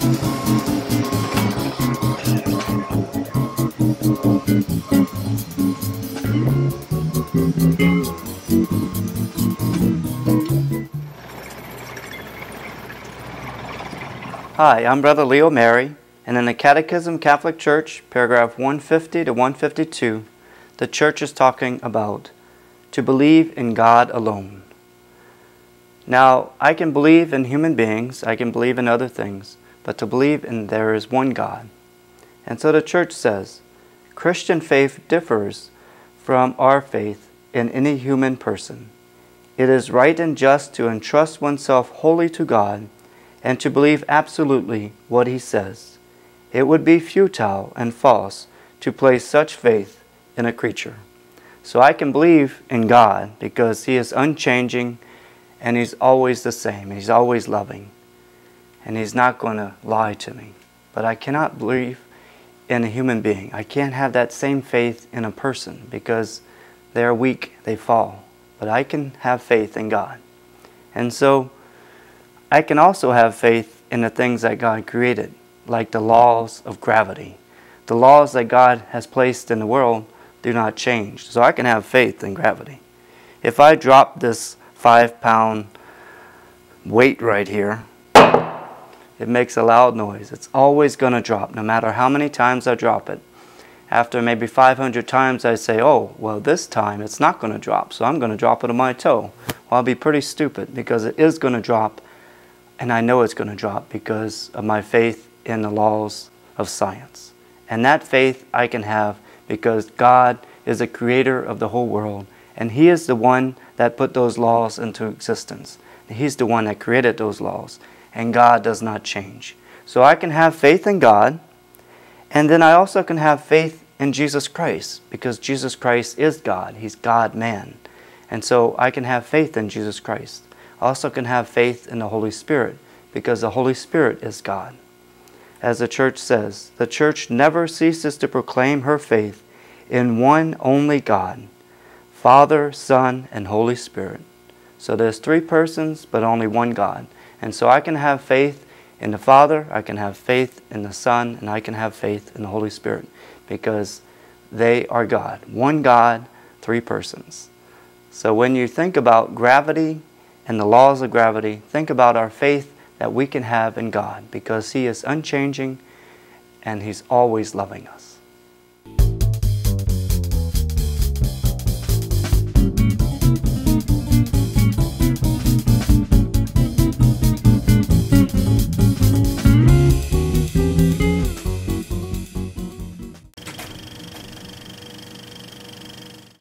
Hi, I'm Brother Leo Mary, and in the Catechism Catholic Church, paragraph 150 to 152, the Church is talking about to believe in God alone. Now, I can believe in human beings, I can believe in other things, but to believe in there is one God. And so the Church says Christian faith differs from our faith in any human person. It is right and just to entrust oneself wholly to God and to believe absolutely what he says. It would be futile and false to place such faith in a creature. So I can believe in God because he is unchanging and he's always the same. He's always loving. And he's not going to lie to me. But I cannot believe in a human being. I can't have that same faith in a person because they're weak, they fall. But I can have faith in God. And so I can also have faith in the things that God created, like the laws of gravity. The laws that God has placed in the world do not change. So I can have faith in gravity. If I drop this five pound weight right here, it makes a loud noise. It's always going to drop, no matter how many times I drop it. After maybe 500 times, I say, oh, well, this time it's not going to drop, so I'm going to drop it on my toe. Well, I'll be pretty stupid because it is going to drop and I know it's going to drop because of my faith in the laws of science. And that faith I can have because God is the creator of the whole world, and He is the one that put those laws into existence. He's the one that created those laws, and God does not change. So I can have faith in God, and then I also can have faith in Jesus Christ because Jesus Christ is God. He's God man. And so I can have faith in Jesus Christ I also can have faith in the Holy Spirit because the Holy Spirit is God. As the church says, the church never ceases to proclaim her faith in one only God, Father, Son, and Holy Spirit. So there's three persons, but only one God. And so I can have faith in the Father, I can have faith in the Son, and I can have faith in the Holy Spirit because they are God. One God, three persons. So when you think about gravity and the laws of gravity, think about our faith that we can have in God because He is unchanging and He's always loving us.